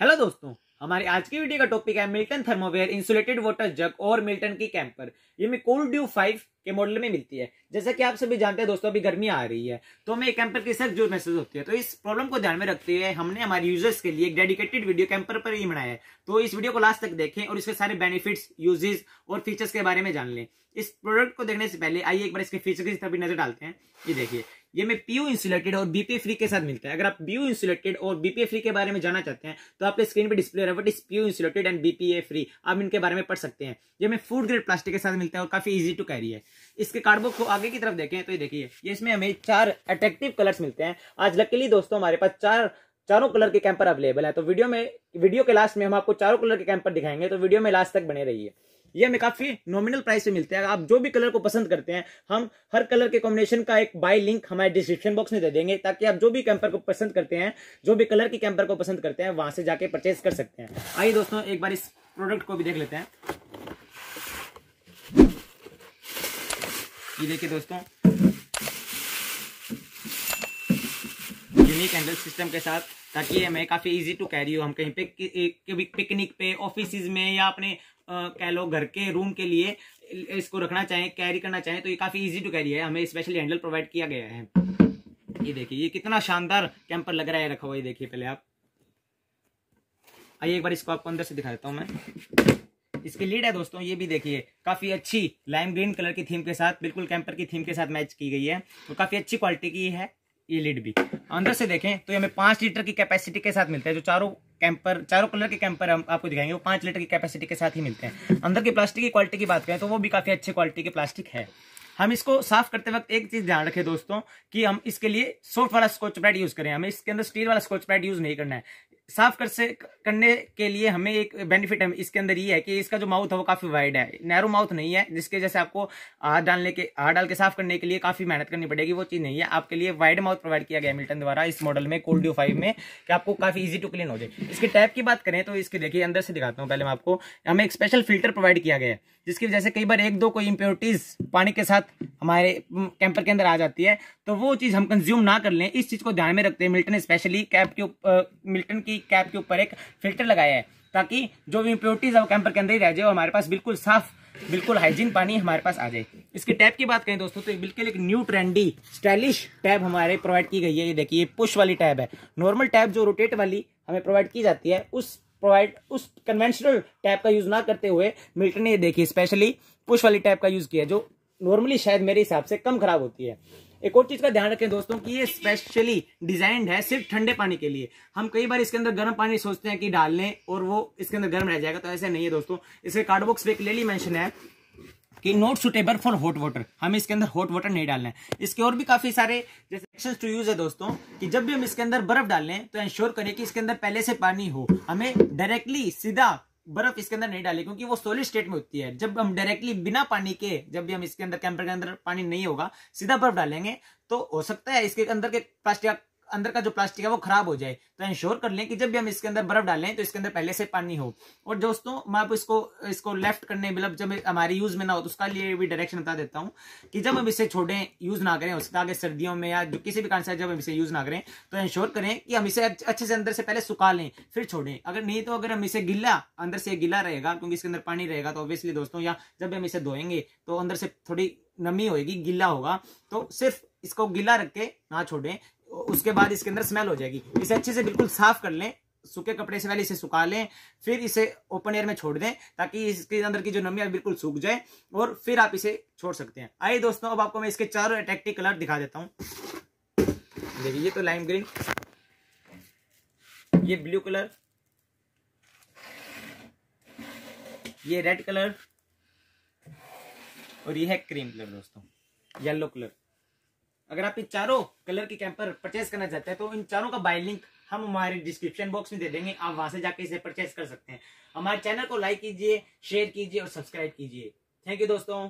Hello दोस्तों, हमारी आज की वीडियो का टॉपिक है Milton thermoware insulated water jug और मिल्टन की कैंपर ये में कोल्ड ड्यू फाइव के मॉडल में मिलती है। जैसा कि आप सभी जानते हैं दोस्तों, अभी गर्मी आ रही है तो हमें कैंपर की सख्त जो महसूस होती है। तो इस प्रॉब्लम को ध्यान में रखते हुए हमने हमारे यूज़र्स के लिए एक डेडिकेटेड वीडियो कैंपर पर ही बनाया है। तो इस वीडियो को लास्ट तक देखें और इसके सारे बेनिफिट्स यूजेस और फीचर्स के बारे में जान लें। इस प्रोडक्ट को देखने से पहले आइए एक बार इसके फीचर की तरफ़ नज़र डालते हैं। ये देखिए ये में पीयू इंसुलेटेड और बीपीए फ्री के साथ मिलता है। अगर आप पीयू इंसुलेटेड और बीपीए फ्री के बारे में जाना चाहते हैं तो आपके स्क्रीन पे डिस्प्ले है what is PU insulated and BPA free आप इनके बारे में पढ़ सकते हैं। ये में फ़ूड ग्रेड प्लास्टिक के साथ मिलता है और काफ़ी इजी टू कैरी है। इसके कार्डबुक को आगे की तरफ़ देखें तो ये देखिए, ये इसमें हमें चार अट्रैक्टिव कलर्स मिलते हैं। आज लकीली दोस्तों, हमारे पास चार, चारों कलर के कैंपर अवेलेबल है। तो वीडियो में वीडियो के लास्ट में हम आपको चारों कलर के कैंपर दिखाएँगे तो वीडियो में लास्ट तक बने रहिए। ये हमें काफ़ी नॉमिनल प्राइस में मिलते हैं। आप जो भी कलर को पसंद करते हैं, हम हर कलर के कॉम्बिनेशन का एक बाय लिंक हमारे डिस्क्रिप्शन बॉक्स में दे देंगे, ताकि आप जो भी कैंपर को पसंद करते हैं, जो भी कलर की कैंपर को पसंद करते हैं, वहाँ से जाके परचेज कर सकते हैं। आइए दोस्तों, एक बार इस प्रोडक्ट को भी देख लेते हैं। ये देखिए दोस्तों यूनिक हैंडल सिस्टम के साथ ताकि ये हमें काफ़ी इजी टू कैरी हो। हम कहीं पे पिकनिक पे ऑफ़िस में या अपने कह लो घर के रूम के लिए इसको रखना चाहें कैरी करना चाहें तो ये काफ़ी इजी टू कैरी है। हमें स्पेशली हैंडल प्रोवाइड किया गया है। ये देखिए, ये कितना शानदार कैंपर लग रहा है रखा हुआ ये देखिए पहले आप। आइए एक बार इसको आपको अंदर से दिखा देता हूँ मैं। इसकी लीड है दोस्तों, ये भी देखिए, काफ़ी अच्छी लाइम ग्रीन कलर की थीम के साथ, बिल्कुल कैंपर की थीम के साथ मैच की गई है। तो काफ़ी अच्छी क्वालिटी की है। ये लीड भी अंदर से देखें तो हमें पाँच लीटर की कैपेसिटी के साथ मिलता है, जो चारों कैंपर चारों कलर के कैंपर हम आपको दिखाएँगे, वो पाँच लीटर की कैपेसिटी के साथ ही मिलते हैं। अंदर की प्लास्टिक की क्वालिटी की बात करें तो वो भी काफ़ी अच्छी क्वालिटी की प्लास्टिक है। हम इसको साफ़ करते वक्त एक चीज़ ध्यान रखें दोस्तों, कि हम इसके लिए सॉफ्ट वाला स्कॉच पैड यूज़ करें। हमें इसके अंदर स्टील वाला स्कॉच पैड यूज़ नहीं करना है। साफ़ कर से, करने के लिए हमें एक बेनिफिट है, इसके अंदर ये है कि इसका जो माउथ है वो काफ़ी वाइड है। नैरो माउथ नहीं है, जिसके जैसे आपको हाथ डालने के, हाथ डाल के साफ़ करने के लिए काफ़ी मेहनत करनी पड़ेगी, वो चीज़ नहीं है। आपके लिए वाइड माउथ प्रोवाइड किया गया मिल्टन द्वारा इस मॉडल में कोल्ड ड्यू फाइव में, कि आपको काफ़ी ईजी टू क्लीन हो जाए। इसके टैप की बात करें तो इसके देखिए अंदर से दिखाता हूँ, पहले मैं आपको, हमें एक स्पेशल फ़िल्टर प्रोवाइड किया गया है, जिसकी वजह से कई बार एक दो कोई इम्प्योरिटीज पानी के साथ हमारे कैंपर के अंदर आ जाती है तो वो चीज़ हम कंज्यूम ना कर लें। इस चीज़ को ध्यान में रखते हैं मिल्टन स्पेशली कैप के मिल्टन की कैप के ऊपर एक फ़िल्टर लगाया है, ताकि जो भी इम्प्योरिटीज है वो कैंपर के अंदर ही रह जाए हमारे पास बिल्कुल साफ़, बिल्कुल हाइजीन पानी हमारे पास आ जाए। इसके टैप की बात करें दोस्तों तो बिल्कुल एक न्यू ट्रेंडी स्टाइलिश टैब हमारे प्रोवाइड की गई है। ये देखिए पुश वाली टैब है। नॉर्मल टैब जो रोटेट वाली हमें प्रोवाइड की जाती है, उस प्रोवाइड उस कन्वेंशनल टैब का यूज़ ना करते हुए मिल्टन ने देखिए स्पेशली पुश वाली टैब का यूज़ किया जो नॉर्मली शायद मेरे हिसाब से कम खराब होती है। एक और चीज़ का ध्यान रखें दोस्तों कि ये स्पेशली डिजाइंड है सिर्फ़ ठंडे पानी के लिए। हम कई बार इसके अंदर गर्म पानी सोचते हैं कि डाल लें और वो इसके अंदर गर्म रह जाएगा तो ऐसा नहीं है दोस्तों। इसके कार्ड बॉक्स पे क्लियरली मेंशन है कि not suitable for hot water हमें इसके अंदर हॉट वाटर नहीं डालना है। इसके और भी काफ़ी सारे जैसे टू यूज़ है दोस्तों कि जब भी हम इसके अंदर बर्फ़ डाल तो इंश्योर करें कि इसके अंदर पहले से पानी हो। हमें डायरेक्टली सीधा बर्फ़ इसके अंदर नहीं डाली, क्योंकि वो सोलिड स्टेट में होती है। जब हम डायरेक्टली बिना पानी के, जब भी हम इसके अंदर कैंपर के अंदर पानी नहीं होगा, सीधा बर्फ़ डालेंगे तो हो सकता है इसके अंदर के प्लास्टिक अंदर का जो प्लास्टिक है वो खराब हो जाए तो इंश्योर कर लें कि जब भी हम इसके अंदर बर्फ़ डालें तो इसके अंदर पहले से पानी हो। और दोस्तों, मैं आपको इसको इसको लेफ़्ट करने मतलब जब हमारे यूज़ में ना हो तो उसका लिए भी डायरेक्शन बता देता हूँ कि जब हम इसे छोड़ें यूज़ ना करें, उसके आगे सर्दियों में या जो किसी भी कारण से जब हम इसे यूज़ ना करें तो इंश्योर करें कि हम इसे अच्छे से अंदर से पहले सुखा लें, फिर छोड़ें। अगर नहीं तो अगर हम इसे गिला, अंदर से गिला रहेगा, क्योंकि इसके अंदर पानी रहेगा तो ऑब्वियसली दोस्तों, या जब हम इसे धोएँगे तो अंदर से थोड़ी नमी होगी गिला होगा। तो सिर्फ़ इसको गिला रख के ना छोड़ें उसके बाद इसके अंदर स्मेल हो जाएगी। इसे अच्छे से बिल्कुल साफ़ कर लें, सूखे कपड़े से पहले इसे सुखा लें, फिर इसे ओपन एयर में छोड़ दें, ताकि इसके अंदर की जो नमी है बिल्कुल सूख जाए, और फिर आप इसे छोड़ सकते हैं। आइए दोस्तों, अब आपको मैं इसके चारों अट्रैक्टिव कलर दिखा देता हूँ। देखिए, ये तो लाइम ग्रीन ये ब्लू कलर ये रेड कलर और ये है क्रीम कलर दोस्तों येलो कलर अगर आप इन चारों कलर के कैंपर परचेज करना चाहते हैं तो इन चारों का बाय लिंक हम हमारे डिस्क्रिप्शन बॉक्स में दे देंगे। आप वहाँ से जाके इसे परचेज कर सकते हैं। हमारे चैनल को लाइक कीजिए शेयर कीजिए और सब्सक्राइब कीजिए। थैंक यू दोस्तों।